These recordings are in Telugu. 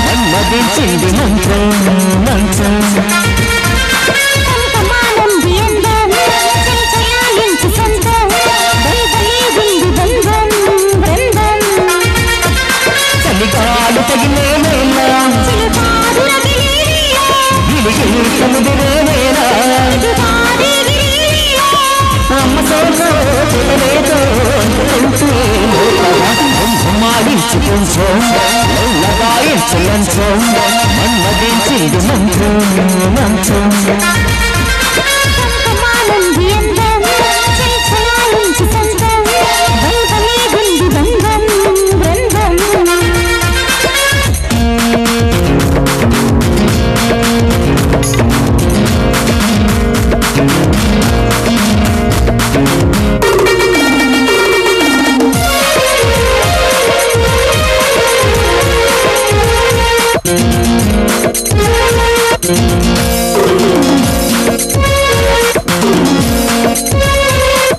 మన్నదించింది మంత్రం మంత్రం కంకమానంది అందం చంచలాయించు సంతం బైబలే గుండు బంధం మాడించు కొంచెం లగాయించు లంచం మన్నదించింది మంత్రం మంత్రం.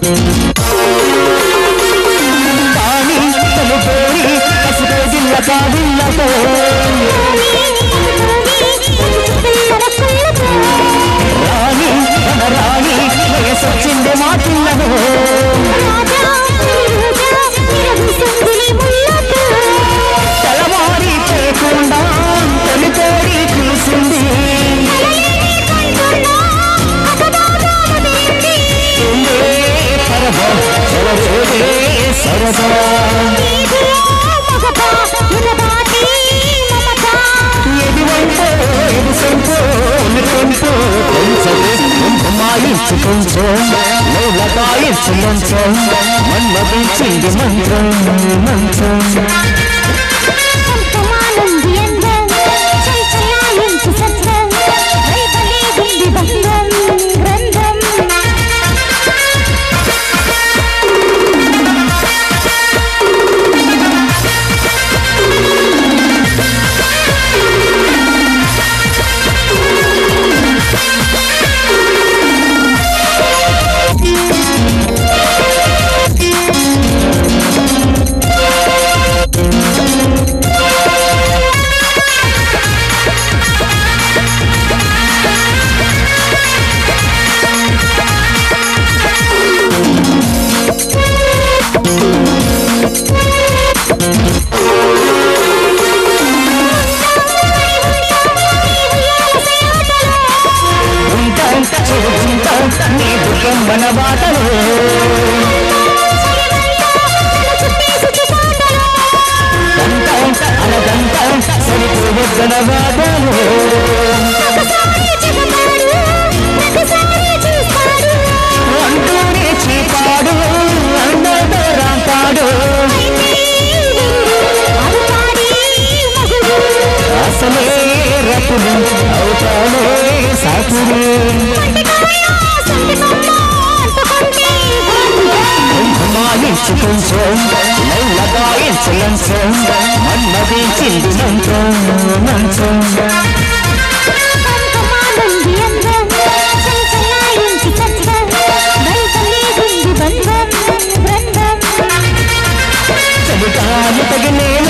Thank సరదా మాయించు కొంచెం మంచం మంత్రం మంత్రం రతులు అవుతానే సాకులు కొంచెం లగాయించు లంచం మన్నదించింది మంత్రం మంత్రం తగిలే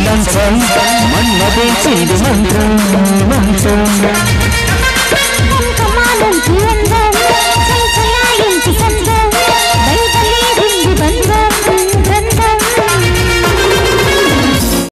లంచం మన్నదించింది మంత్రం మంత్రం